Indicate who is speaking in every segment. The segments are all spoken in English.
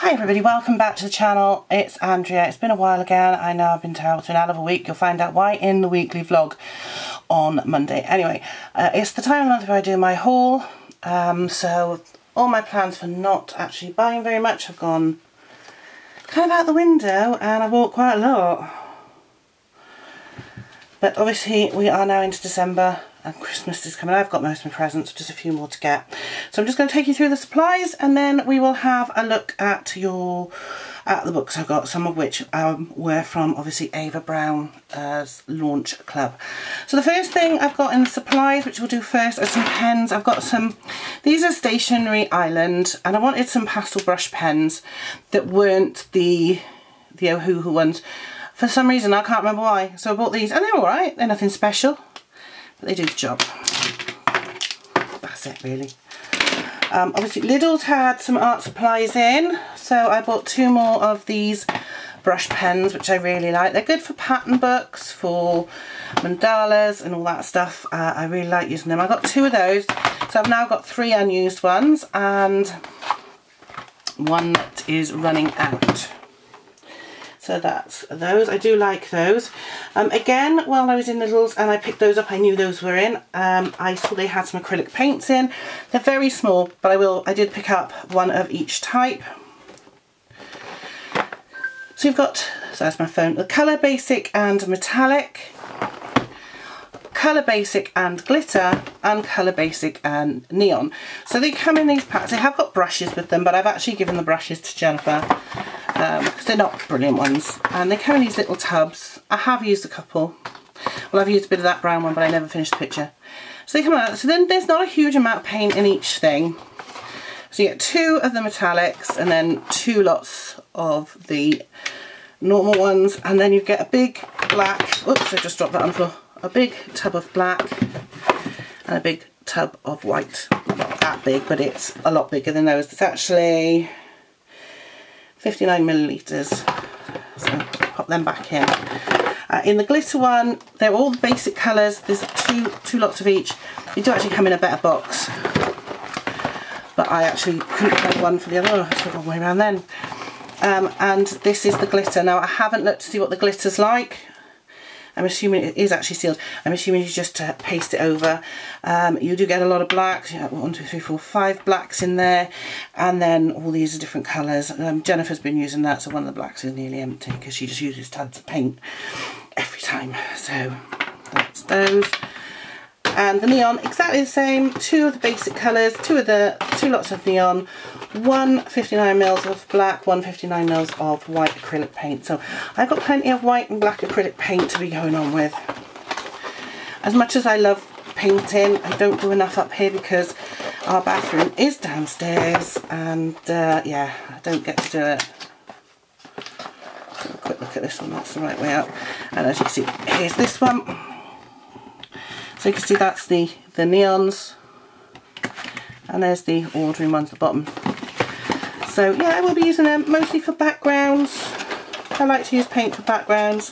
Speaker 1: Hi everybody, welcome back to the channel. It's Andrea. It's been a while again. I know I've been terrible. It's been out of a week. You'll find out why in the weekly vlog on Monday. Anyway, uh, it's the time of month where I do my haul. Um, so all my plans for not actually buying very much have gone kind of out the window and I bought quite a lot. But obviously we are now into December and Christmas is coming. I've got most of my presents, just a few more to get. So I'm just going to take you through the supplies and then we will have a look at your at the books I've got, some of which um, were from obviously Ava Brown's launch club. So the first thing I've got in the supplies, which we'll do first, are some pens. I've got some, these are Stationery Island and I wanted some pastel brush pens that weren't the, the Ohuhu ones. For some reason, I can't remember why. So I bought these and they're alright, they're nothing special they do the job. That's it really. Um, obviously Lidl's had some art supplies in, so I bought two more of these brush pens, which I really like. They're good for pattern books, for mandalas and all that stuff. Uh, I really like using them. I got two of those, so I've now got three unused ones and one that is running out. So that's those. I do like those. Um, again, while I was in Lidl's and I picked those up, I knew those were in. Um, I saw they had some acrylic paints in. They're very small, but I will. I did pick up one of each type. So you've got, so that's my phone, the colour basic and metallic, colour basic and glitter, and colour basic and neon. So they come in these packs. They have got brushes with them, but I've actually given the brushes to Jennifer because um, they're not brilliant ones. And they come in these little tubs. I have used a couple. Well, I've used a bit of that brown one, but I never finished the picture. So they come out. So then there's not a huge amount of paint in each thing. So you get two of the metallics and then two lots of the normal ones. And then you get a big black, oops, I just dropped that on the floor. A big tub of black and a big tub of white. Not that big, but it's a lot bigger than those. It's actually 59 millilitres. So pop them back in. Uh, in the glitter one, they're all the basic colours. There's two, two lots of each. They do actually come in a better box. But I actually couldn't find one for the other. Oh, it's the wrong way around then. Um, and this is the glitter. Now I haven't looked to see what the glitter's like. I'm assuming it is actually sealed. I'm assuming you just uh, paste it over. Um, you do get a lot of blacks. You have one, two, three, four, five blacks in there. And then all these are different colours. Um, Jennifer's been using that, so one of the blacks is nearly empty because she just uses tons of paint every time. So that's those and the neon exactly the same. Two of the basic colors two of the two lots of neon. One 59 mils of black one 59 mils of white acrylic paint. So I've got plenty of white and black acrylic paint to be going on with. As much as I love painting I don't do enough up here because our bathroom is downstairs and uh, yeah I don't get to do it. Quick look at this one that's the right way up. And as you can see here's this one so you can see that's the, the neons and there's the ordinary ones at the bottom. So yeah, I will be using them mostly for backgrounds. I like to use paint for backgrounds.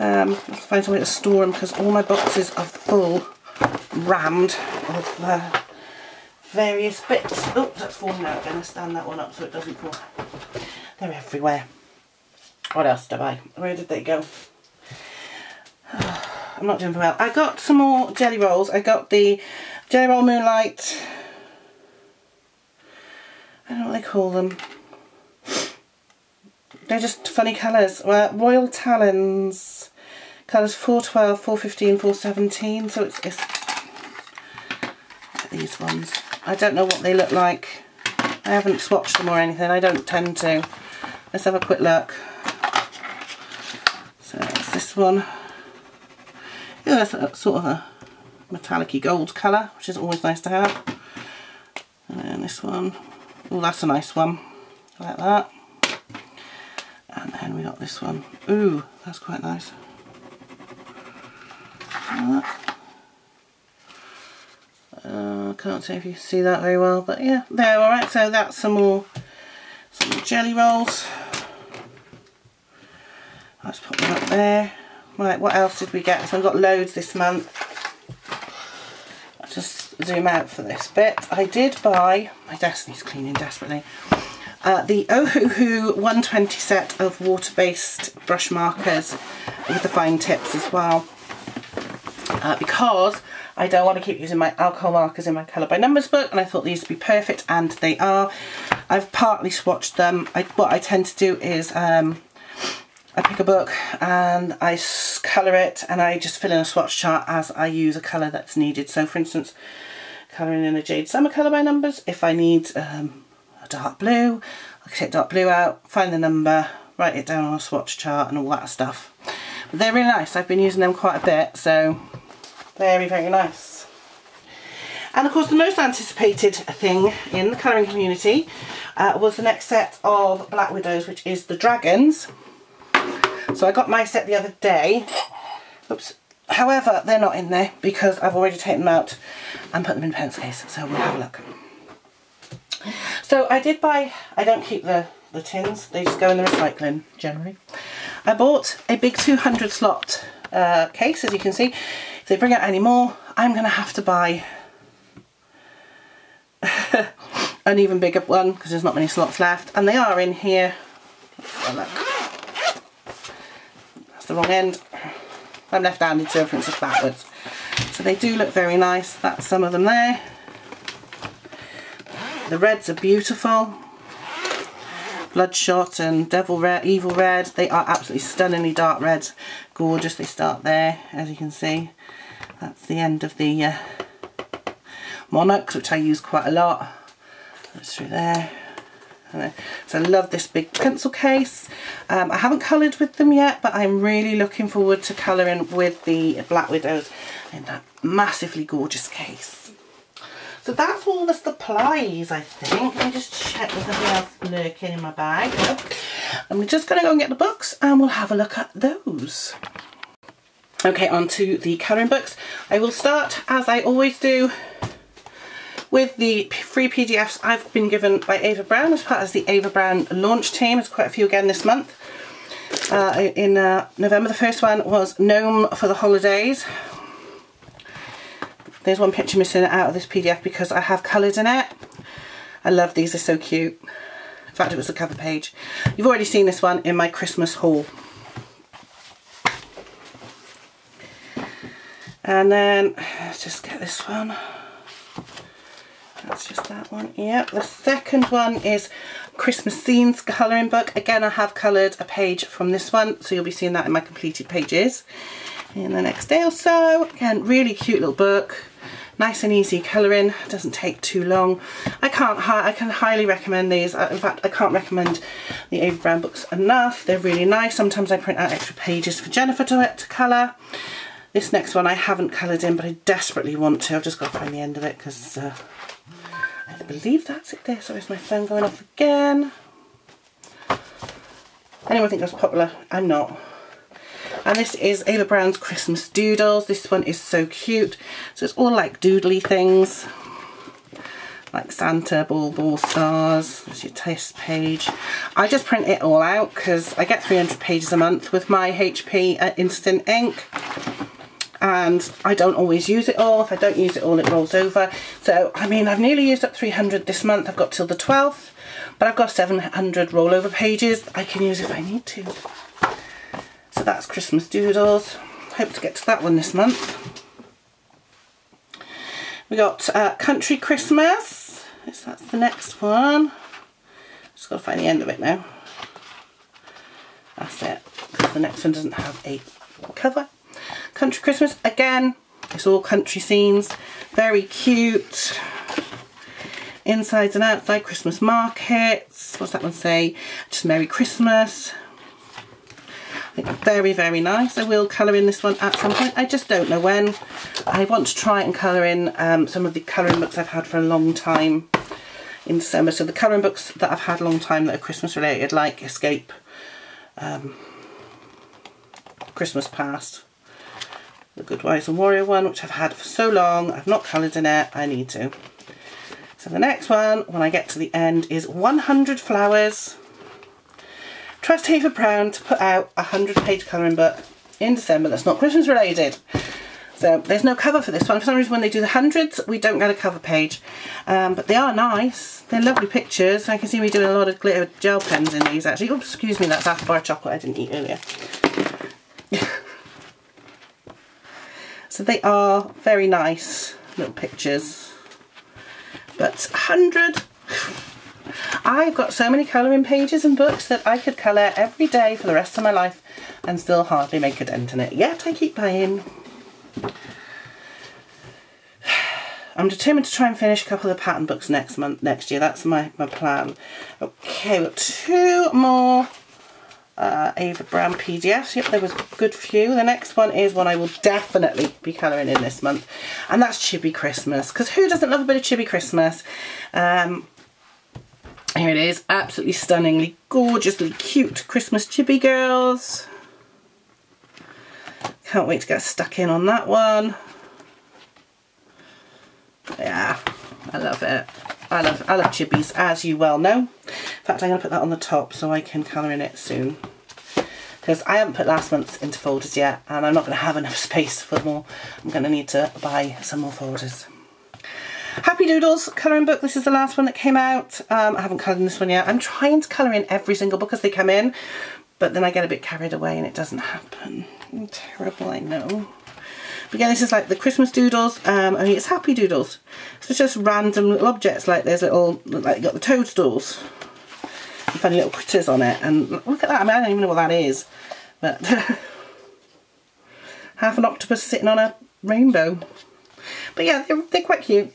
Speaker 1: Um, let's find somewhere to store them because all my boxes are full, rammed of uh, various bits. Oh, that's falling out. I'm going to stand that one up so it doesn't fall. They're everywhere. What else did I? Where did they go? I'm not doing well. I got some more jelly rolls. I got the Jelly Roll Moonlight. I don't know what they call them. They're just funny colours. Well, Royal Talens. Colours 412, 415, 417. So it's, it's these ones. I don't know what they look like. I haven't swatched them or anything. I don't tend to. Let's have a quick look. So it's this one. That's a, sort of a metallic gold colour, which is always nice to have. And then this one, oh that's a nice one, like that. And then we got this one, ooh, that's quite nice. Like uh, can't see if you see that very well, but yeah, there, alright, so that's some more, some jelly rolls. Let's put them up there. Right, what else did we get? So I've got loads this month. I'll just zoom out for this bit. I did buy, my desk needs cleaning desperately. uh, the Ohuhu 120 set of water-based brush markers with the fine tips as well. Uh, because I don't want to keep using my alcohol markers in my colour by numbers book and I thought these would be perfect and they are. I've partly swatched them. I, what I tend to do is um, I pick a book and I colour it and I just fill in a swatch chart as I use a colour that's needed. So for instance, colouring in a Jade Summer colour by numbers, if I need um, a dark blue, I can take dark blue out, find the number, write it down on a swatch chart and all that stuff. But they're really nice, I've been using them quite a bit, so very, very nice. And of course the most anticipated thing in the colouring community uh, was the next set of Black Widows, which is the Dragons. So I got my set the other day. Oops. However, they're not in there because I've already taken them out and put them in pencil case. So we'll have a look. So I did buy, I don't keep the, the tins, they just go in the recycling generally. I bought a big 200 slot uh, case, as you can see. If they bring out any more, I'm going to have to buy an even bigger one because there's not many slots left. And they are in here. That's the wrong end. I'm left-handed so everything's just backwards. So they do look very nice. That's some of them there. The reds are beautiful. Bloodshot and Devil Red, Evil Red. They are absolutely stunningly dark red. Gorgeous. They start there, as you can see. That's the end of the uh, Monarchs, which I use quite a lot. Goes through there. So I love this big pencil case. Um, I haven't coloured with them yet, but I'm really looking forward to colouring with the Black Widows in that massively gorgeous case. So that's all the supplies, I think. Let me just check there's nothing else lurking in my bag. I'm just going to go and get the books and we'll have a look at those. Okay, on to the colouring books. I will start, as I always do, with the free PDFs I've been given by Ava Brown as part of the Ava Brown launch team. There's quite a few again this month. Uh, in uh, November, the first one was Gnome for the Holidays. There's one picture missing out of this PDF because I have coloured in it. I love these, they're so cute. In fact, it was the cover page. You've already seen this one in my Christmas haul. And then, let's just get this one. That's just that one. Yep. The second one is Christmas Scenes colouring book. Again, I have coloured a page from this one, so you'll be seeing that in my completed pages in the next day or so. Again, really cute little book. Nice and easy colouring, doesn't take too long. I can't, I can highly recommend these. In fact, I can't recommend the Ava Brown books enough. They're really nice. Sometimes I print out extra pages for Jennifer to, to colour. This next one I haven't coloured in, but I desperately want to. I've just got to find the end of it because uh, I believe that's it there. So is my phone going off again? Anyone think that's popular? I'm not. And this is Ava Brown's Christmas Doodles. This one is so cute. So it's all like doodly things. Like Santa, ball, ball, stars. There's your test page. I just print it all out because I get 300 pages a month with my HP uh, Instant Ink and I don't always use it all. If I don't use it all, it rolls over. So, I mean, I've nearly used up 300 this month. I've got till the 12th, but I've got 700 rollover pages I can use if I need to. So that's Christmas Doodles. Hope to get to that one this month. We got uh, Country Christmas. That's the next one. Just got to find the end of it now. That's it. The next one doesn't have a cover. Country Christmas, again, it's all country scenes. Very cute. Insides and outside Christmas markets. What's that one say? Just Merry Christmas. Very, very nice. I will colour in this one at some point. I just don't know when. I want to try and colour in um, some of the colouring books I've had for a long time in December. So the colouring books that I've had a long time that are Christmas related, like Escape, um, Christmas Past, the Good Wives and Warrior one, which I've had for so long. I've not coloured in it. I need to. So the next one, when I get to the end, is 100 Flowers. Trust Ava Brown to put out a 100 page colouring book in December that's not Christmas related. So there's no cover for this one. For some reason when they do the hundreds, we don't get a cover page. Um, but they are nice. They're lovely pictures. I can see me doing a lot of glitter gel pens in these actually. Oops, excuse me, that's half bar chocolate I didn't eat earlier. So they are very nice little pictures. But 100 I've got so many colouring pages and books that I could colour every day for the rest of my life and still hardly make a dent in it. Yet I keep buying. I'm determined to try and finish a couple of the pattern books next month, next year. That's my, my plan. Okay, we've got two more uh, Ava Brown PDFs. Yep, there was a good few. The next one is one I will definitely be colouring in this month. And that's Chibi Christmas. Because who doesn't love a bit of Chibi Christmas? Um, here it is, absolutely stunningly, gorgeously cute Christmas chibi girls. Can't wait to get stuck in on that one. Yeah, I love it. I love I love chibis, as you well know. In fact, I'm going to put that on the top so I can colour in it soon. Because I haven't put last month's into folders yet, and I'm not going to have enough space for more. I'm going to need to buy some more folders. Happy Doodles colouring book. This is the last one that came out. Um, I haven't coloured in this one yet. I'm trying to colour in every single book as they come in, but then I get a bit carried away and it doesn't happen. I'm terrible, I know. But again, this is like the Christmas doodles, um, only it's happy doodles. So it's just random little objects, like there's little, like you got the toadstools. And funny little critters on it, and look at that, I mean, I don't even know what that is. But, half an octopus sitting on a rainbow. But yeah, they're, they're quite cute.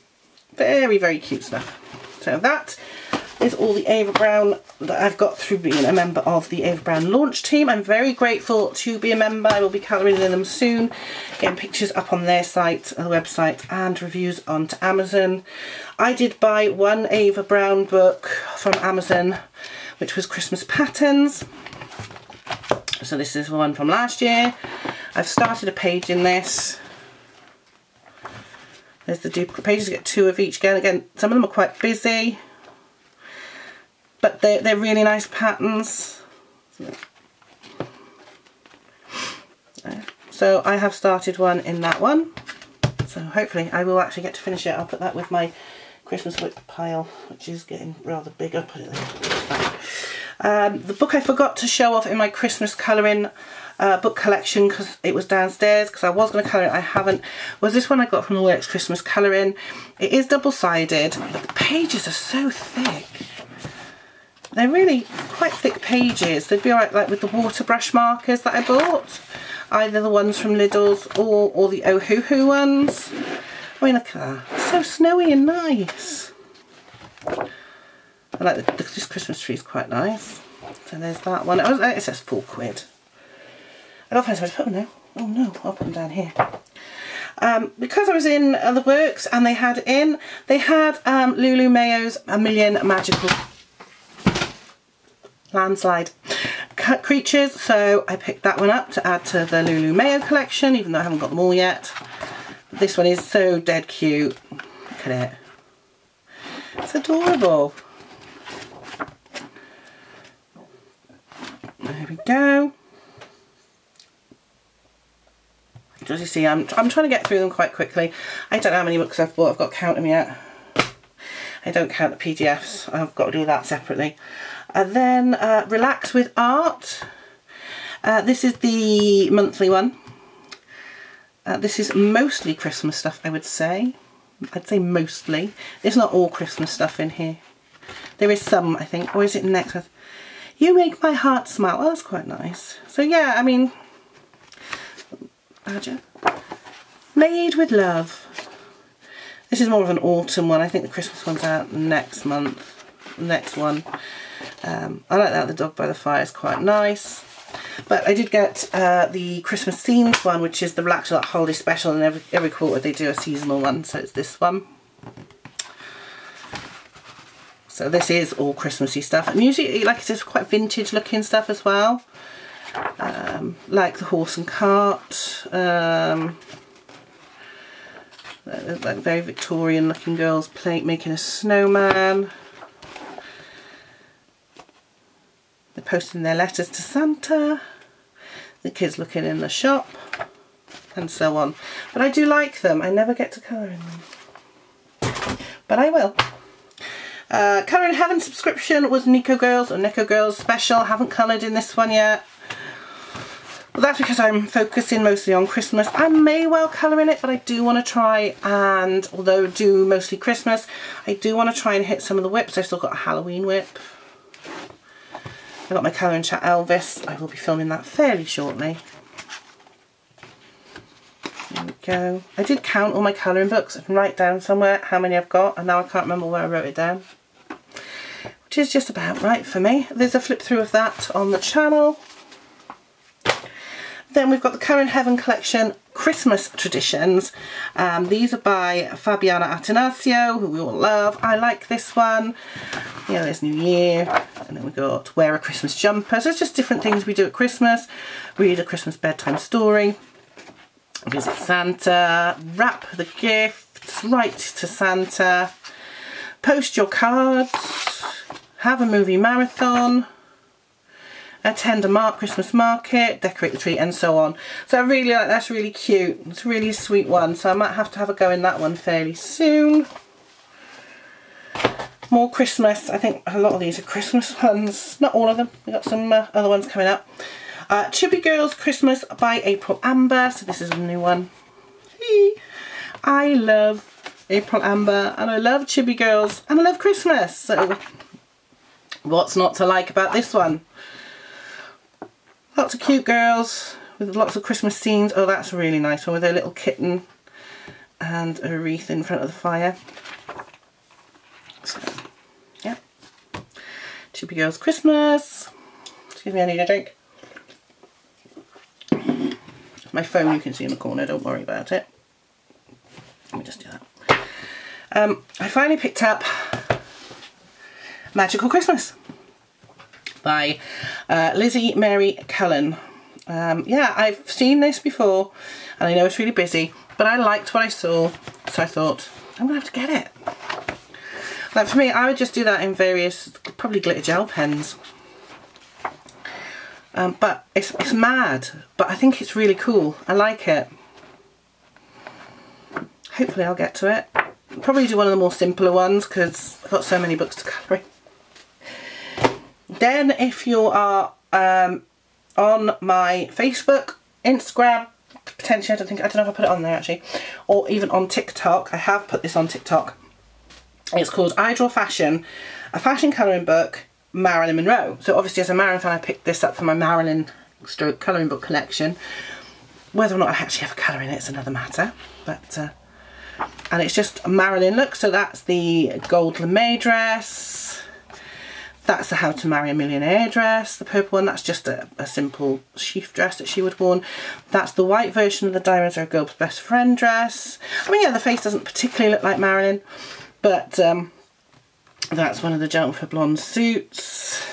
Speaker 1: Very, very cute stuff. So that is all the Ava Brown that I've got through being a member of the Ava Brown launch team. I'm very grateful to be a member. I will be colouring in them soon, getting pictures up on their site, the website, and reviews onto Amazon. I did buy one Ava Brown book from Amazon, which was Christmas Patterns. So this is one from last year. I've started a page in this. There's the duplicate pages, get two of each again. Again, some of them are quite busy, but they're, they're really nice patterns. So I have started one in that one. So hopefully I will actually get to finish it. I'll put that with my Christmas whip pile, which is getting rather big. I'll put it there. Um, the book I forgot to show off in my Christmas colouring uh, book collection because it was downstairs because I was going to colour it, I haven't, was this one I got from the Works Christmas Colouring. It is double-sided, but the pages are so thick. They're really quite thick pages. They'd be alright like with the water brush markers that I bought. Either the ones from Lidl's or, or the Ohuhu ones. I mean, look at that. So snowy and nice. I like the, this Christmas tree is quite nice. So there's that one. It says four quid. I know if I'm supposed to put them now. Oh no, I'll put them down here. Um, because I was in the works and they had in, they had um, Lulu Mayo's A Million Magical Landslide cut Creatures, so I picked that one up to add to the Lulu Mayo collection, even though I haven't got them all yet. This one is so dead cute. Look at it. It's adorable. There we go. As you see, I'm, I'm trying to get through them quite quickly. I don't know how many books I've bought, I've got to count them yet. I don't count the PDFs, I've got to do that separately. And then uh, Relax with Art. Uh, this is the monthly one. Uh, this is mostly Christmas stuff, I would say. I'd say mostly. There's not all Christmas stuff in here. There is some, I think. Or is it next? You make my heart smile. Oh, that's quite nice. So yeah, I mean, badger. Made with love. This is more of an autumn one. I think the Christmas one's out next month. Next one. Um, I like that. The dog by the fire is quite nice. But I did get uh, the Christmas themed one, which is the Black Charlotte Holiday Special, and every, every quarter they do a seasonal one, so it's this one. So this is all Christmassy stuff. And usually, like I said, quite vintage looking stuff as well um, like the horse and cart, um, like very Victorian looking girls playing, making a snowman. They're posting their letters to Santa. The kids looking in the shop. and so on. But I do like them. I never get to colour in them. But I will. Uh, Colouring Heaven subscription was Nico Girls or Nico Girls special. haven't coloured in this one yet. That's because I'm focusing mostly on Christmas. I may well colour in it, but I do want to try and, although do mostly Christmas, I do want to try and hit some of the whips. I've still got a Halloween whip. I've got my Colour and Chat Elvis. I will be filming that fairly shortly. There we go. I did count all my colouring books. I can write down somewhere how many I've got and now I can't remember where I wrote it down. Which is just about right for me. There's a flip through of that on the channel. Then we've got the Colouring Heaven Collection Christmas Traditions. Um, these are by Fabiana Attanasio, who we all love. I like this one. Yeah, there's New Year. And then we've got Wear a Christmas Jumper. So it's just different things we do at Christmas. Read a Christmas bedtime story. Visit Santa. Wrap the gifts. Write to Santa. Post your cards. Have a movie marathon attend a mark Christmas market, decorate the tree and so on. So I really like that's really cute. It's a really sweet one. So I might have to have a go in that one fairly soon. More Christmas. I think a lot of these are Christmas ones. Not all of them. We've got some uh, other ones coming up. Uh, Chibi Girls Christmas by April Amber. So this is a new one. I love April Amber and I love Chibi Girls and I love Christmas. So what's not to like about this one? Lots of cute girls with lots of Christmas scenes. Oh, that's a really nice one with a little kitten and a wreath in front of the fire. So, yeah. Chibi Girls Christmas. Excuse me, I need a drink. My phone you can see in the corner, don't worry about it. Let me just do that. Um, I finally picked up Magical Christmas by uh, Lizzie Mary Cullen. Um, yeah, I've seen this before and I know it's really busy, but I liked what I saw, so I thought, I'm to have to get it. Like for me, I would just do that in various, probably glitter gel pens. Um, but it's, it's mad, but I think it's really cool. I like it. Hopefully I'll get to it. Probably do one of the more simpler ones because I've got so many books to colour in. Then if you are um, on my Facebook, Instagram, potentially I don't think, I don't know if I put it on there actually, or even on TikTok, I have put this on TikTok. It's called I Draw Fashion, a fashion colouring book, Marilyn Monroe. So obviously as a Marilyn fan I picked this up for my Marilyn stroke colouring book collection. Whether or not I actually have a colour in it is another matter, but uh, and it's just a Marilyn look, so that's the gold lame dress, that's the How to Marry a Millionaire dress. The purple one, that's just a, a simple sheath dress that she would have worn. That's the white version of the Diamonds Are a Girl's Best Friend dress. I mean, yeah, the face doesn't particularly look like Marilyn, but um, that's one of the Gentlemen Prefer Blonde suits.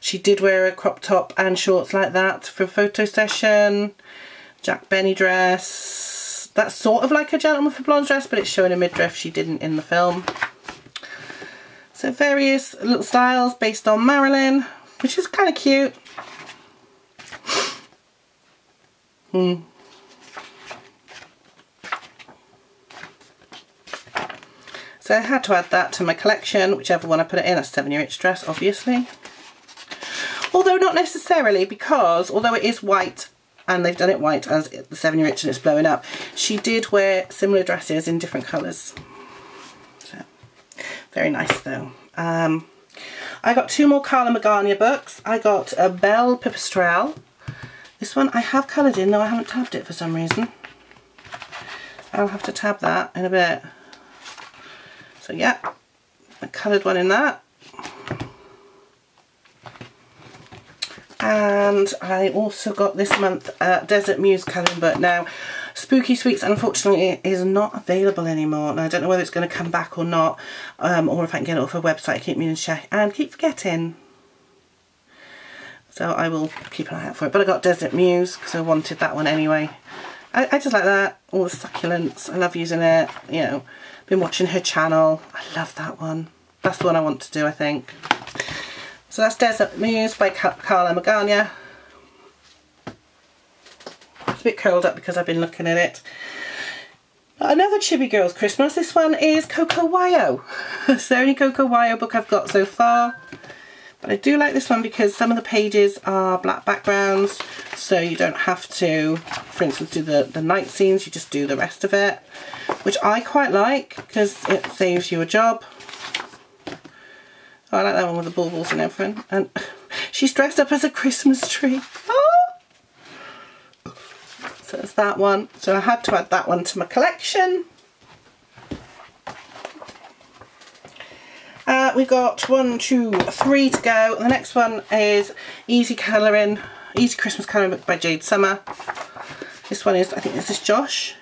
Speaker 1: She did wear a crop top and shorts like that for a photo session. Jack Benny dress. That's sort of like a Gentlemen Prefer Blonde dress, but it's showing a midriff she didn't in the film. So various little styles based on Marilyn, which is kind of cute. Hmm. So I had to add that to my collection, whichever one I put it in, a 7 year itch dress obviously. Although not necessarily because, although it is white and they've done it white as the 7 year itch and it's blowing up, she did wear similar dresses in different colours. Very nice though. Um, I got two more Carla Magana books. I got a Belle Pipistrelle. This one I have coloured in, though I haven't tabbed it for some reason. I'll have to tab that in a bit. So yeah, a coloured one in that. And I also got this month a Desert Muse colouring book. Now, Spooky Sweets unfortunately is not available anymore and I don't know whether it's going to come back or not um, or if I can get it off her website, keep me to check and keep forgetting. So I will keep an eye out for it. But I got Desert Muse because I wanted that one anyway. I, I just like that, all the succulents, I love using it, you know, been watching her channel, I love that one. That's the one I want to do I think. So that's Desert Muse by Carla Magana. A bit curled up because I've been looking at it. Another Chibi Girls Christmas. This one is Coco Wyo. it's the only Coco Wyo book I've got so far. But I do like this one because some of the pages are black backgrounds. So you don't have to, for instance, do the, the night scenes. You just do the rest of it. Which I quite like because it saves you a job. Oh, I like that one with the baubles and everything. And she's dressed up as a Christmas tree. Oh! That one. So I had to add that one to my collection. Uh, we've got one, two, three to go. The next one is Easy Colouring, Easy Christmas Colouring Book by Jade Summer. This one is, I think this is Josh.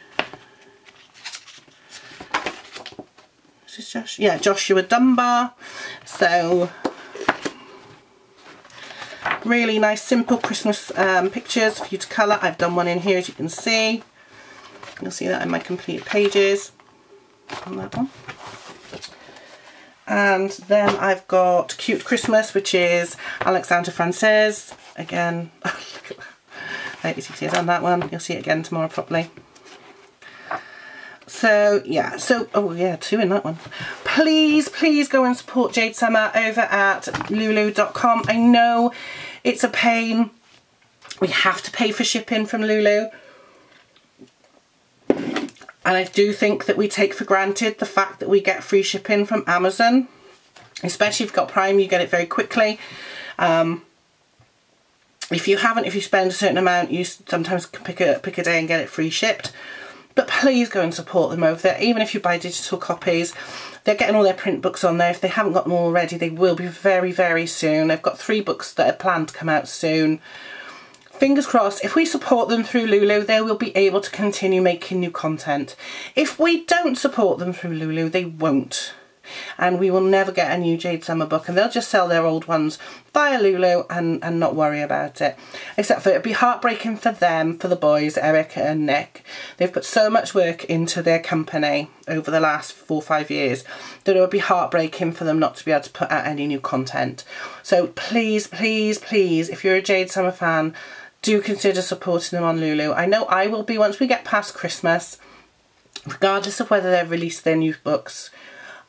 Speaker 1: Is Josh? Yeah, Joshua Dunbar. So Really nice, simple Christmas um, pictures for you to colour. I've done one in here, as you can see. You'll see that in my completed pages on that one. And then I've got Cute Christmas, which is Alexandra Frances. Again, look at that. As you can I've done that one. You'll see it again tomorrow properly. So yeah, so oh yeah, two in that one. Please, please go and support Jade Summer over at lulu.com. I know it's a pain. We have to pay for shipping from Lulu. And I do think that we take for granted the fact that we get free shipping from Amazon. Especially if you've got Prime, you get it very quickly. Um, if you haven't, if you spend a certain amount, you sometimes can pick a, pick a day and get it free shipped. But please go and support them over there, even if you buy digital copies. They're getting all their print books on there. If they haven't got them already, they will be very, very soon. They've got three books that are planned to come out soon. Fingers crossed, if we support them through Lulu, they will be able to continue making new content. If we don't support them through Lulu, they won't and we will never get a new Jade Summer book and they'll just sell their old ones via Lulu and, and not worry about it. Except for it'd be heartbreaking for them, for the boys, Eric and Nick. They've put so much work into their company over the last four or five years that it would be heartbreaking for them not to be able to put out any new content. So please, please, please, if you're a Jade Summer fan, do consider supporting them on Lulu. I know I will be once we get past Christmas, regardless of whether they've released their new books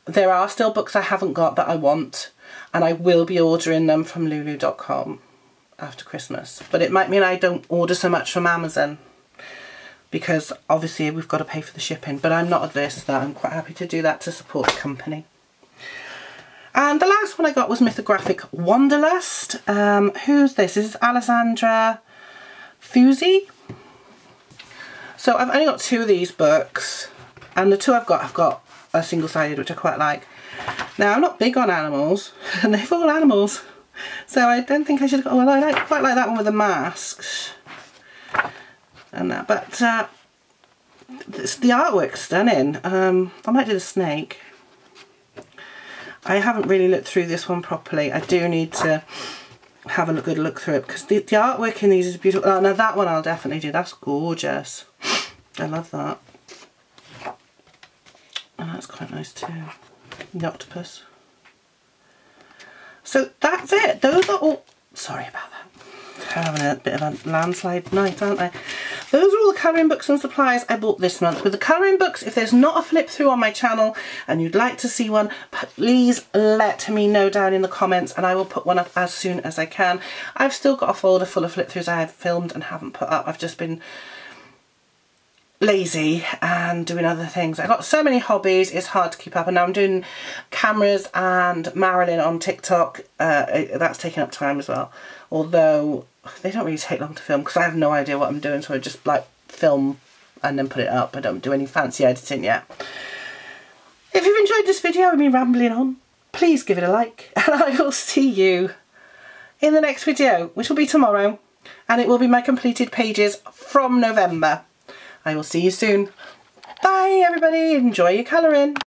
Speaker 1: there are still books I haven't got that I want and I will be ordering them from lulu.com after Christmas. But it might mean I don't order so much from Amazon because obviously we've got to pay for the shipping. But I'm not adverse to that. I'm quite happy to do that to support the company. And the last one I got was Mythographic Wanderlust. Um, who's this? This is Alessandra Fusi. So I've only got two of these books. And the two I've got, I've got a single-sided which I quite like. Now I'm not big on animals and they're all animals so I don't think I should well I like, quite like that one with the masks and that but uh, this, the artwork's stunning. Um, I might do the snake. I haven't really looked through this one properly. I do need to have a good look through it because the, the artwork in these is beautiful. Oh, now that one I'll definitely do. That's gorgeous. I love that. And that's quite nice too. The octopus. So that's it. Those are all... Sorry about that. Having a bit of a landslide night, aren't I? Those are all the colouring books and supplies I bought this month. With the colouring books, if there's not a flip through on my channel and you'd like to see one, please let me know down in the comments and I will put one up as soon as I can. I've still got a folder full of flip throughs I have filmed and haven't put up. I've just been lazy and doing other things. I've got so many hobbies, it's hard to keep up. And now I'm doing cameras and Marilyn on TikTok. Uh, that's taking up time as well. Although they don't really take long to film because I have no idea what I'm doing. So I just like film and then put it up. I don't do any fancy editing yet. If you've enjoyed this video of me rambling on, please give it a like. And I will see you in the next video, which will be tomorrow. And it will be my completed pages from November. I will see you soon. Bye everybody, enjoy your colouring.